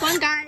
Fun guy.